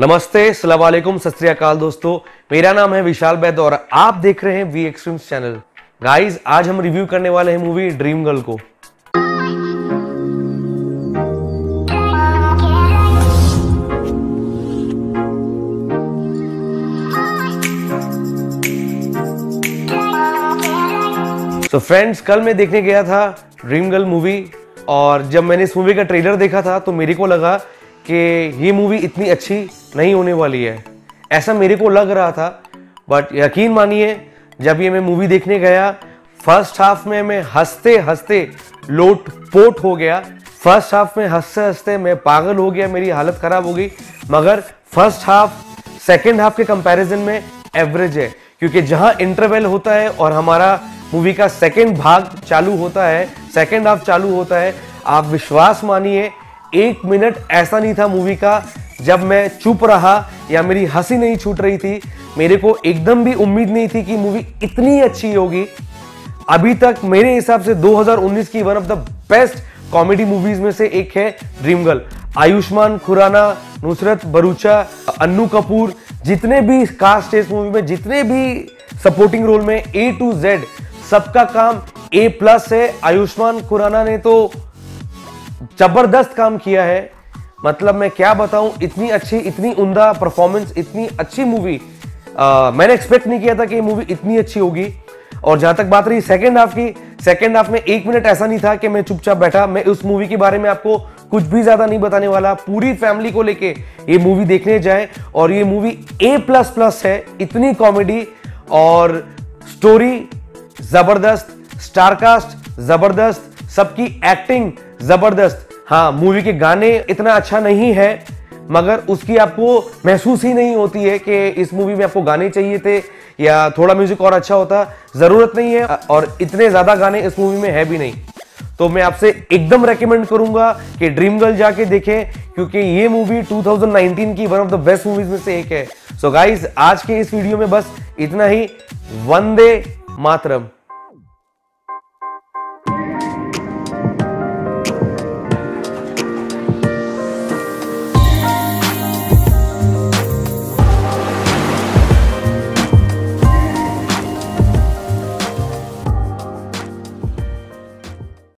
नमस्ते सलामकुम सत दोस्तों। मेरा नाम है विशाल बैद और आप देख रहे हैं वी एक्सट्रीम्स चैनल। गाइस आज हम रिव्यू करने वाले हैं मूवी ड्रीम गर्ल को। तो फ्रेंड्स कल मैं देखने गया था ड्रीम गर्ल मूवी और जब मैंने इस मूवी का ट्रेलर देखा था तो मेरे को लगा कि ये मूवी इतनी अच्छी नहीं होने वाली है। ऐसा मेरे को लग रहा था बट यकीन मानिए, जब ये मैं मूवी देखने गया फ़र्स्ट हाफ़ में मैं हँसते हँसते लोट पोट हो गया। फ़र्स्ट हाफ़ में हँसते हँसते मैं पागल हो गया, मेरी हालत खराब हो गई। मगर फ़र्स्ट हाफ़ सेकेंड हाफ़ के कंपैरिजन में एवरेज है, क्योंकि जहाँ इंटरवेल होता है और हमारा मूवी का सेकेंड भाग चालू होता है सेकेंड हाफ़ चालू होता है, आप विश्वास मानिए एक मिनट ऐसा नहीं था मूवी का जब मैं चुप रहा या मेरी हँसी नहीं छूट रही थी। मेरे को एकदम भी उम्मीद नहीं थी कि मूवी इतनी अच्छी होगी। अभी तक मेरे हिसाब से 2019 की one of the best comedy movies में से एक है ड्रीम गर्ल आयुष्मान खुराना, नुसरत भरूचा अन्नू कपूर, जितने भी कास्ट है इस मूवी में, जितने भी सपोर्टिंग रोल में ए टू जेड सबका काम ए प्लस है। आयुष्मान खुराना ने तो ज़बरदस्त काम किया है। मतलब मैं क्या बताऊँ, इतनी अच्छी, इतनी उमदा परफॉर्मेंस इतनी अच्छी मूवी मैंने एक्सपेक्ट नहीं किया था कि ये मूवी इतनी अच्छी होगी। और जहाँ तक बात रही सेकेंड हाफ़ की सेकेंड हाफ़ में एक मिनट ऐसा नहीं था कि मैं चुपचाप बैठा। मैं उस मूवी के बारे में आपको कुछ भी ज़्यादा नहीं बताने वाला। पूरी फैमिली को लेके ये मूवी देखने जाए। और ये मूवी ए प्लस प्लस है, इतनी कॉमेडी और स्टोरी ज़बरदस्त स्टारकास्ट ज़बरदस्त, सबकी एक्टिंग ज़बरदस्त। हाँ मूवी के गाने इतना अच्छा नहीं है, मगर उसकी आपको महसूस ही नहीं होती है कि इस मूवी में आपको गाने चाहिए थे या थोड़ा म्यूज़िक और अच्छा होता। ज़रूरत नहीं है और इतने ज़्यादा गाने इस मूवी में है भी नहीं। तो मैं आपसे एकदम रेकमेंड करूँगा कि ड्रीम गर्ल जाके देखें, क्योंकि ये मूवी 2019 की one of the best movies में से एक है। सो so गाइज़ आज के इस वीडियो में बस इतना ही। वंदे मातरम।